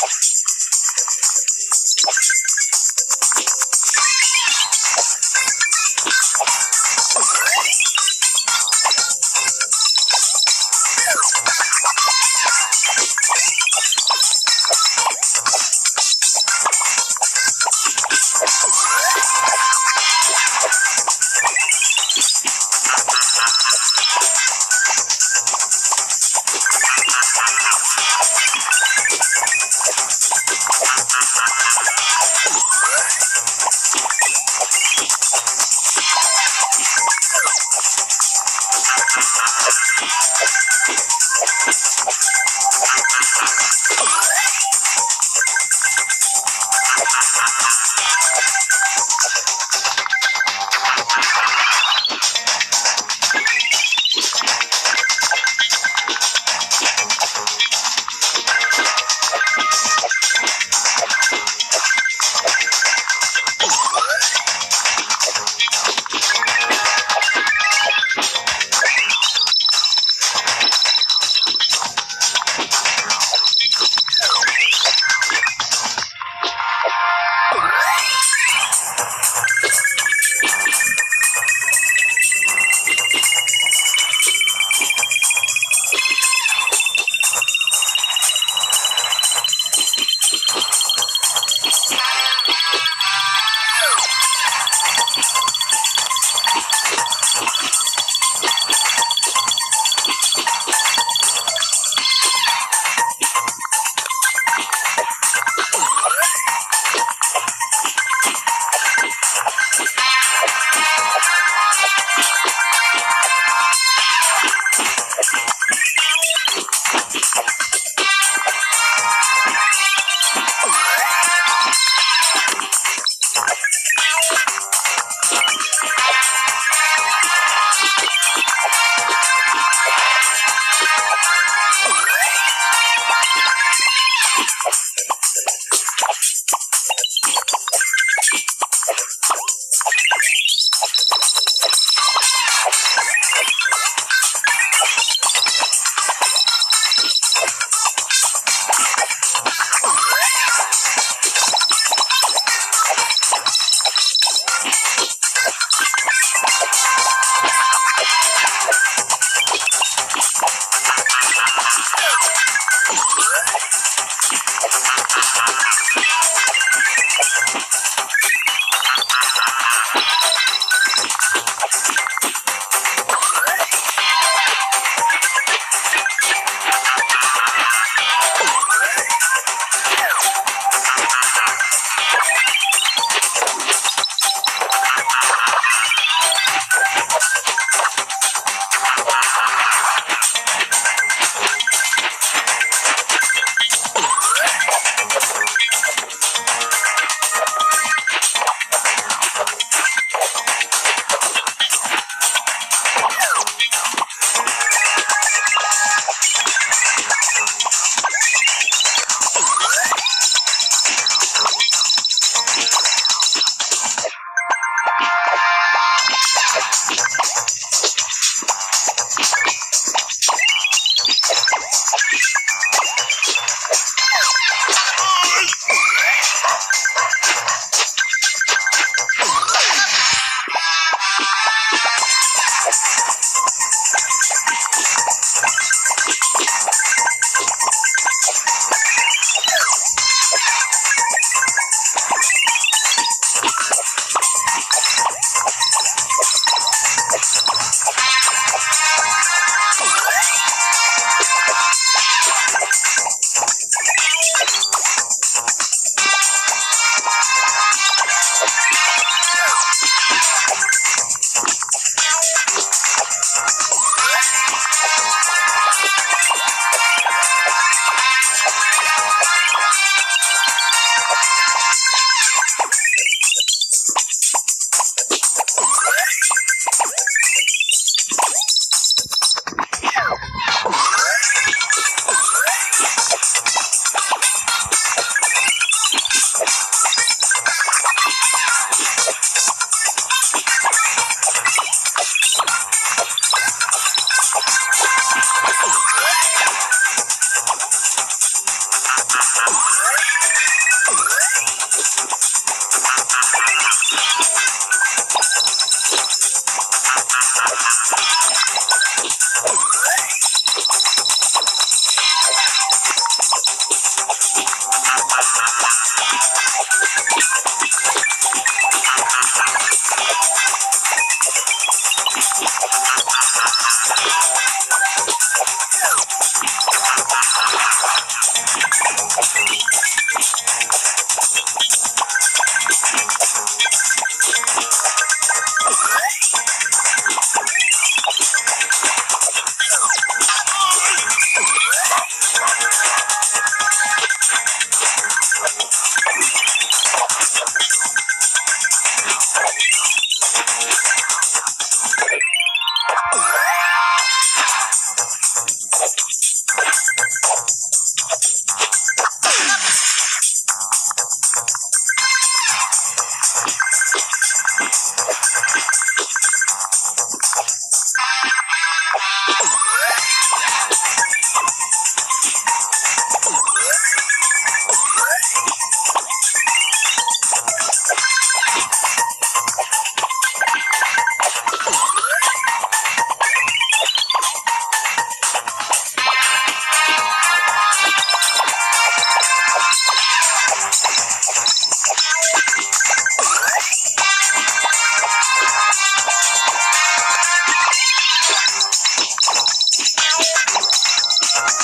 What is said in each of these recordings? Thank you. Thank you.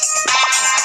¡Suscríbete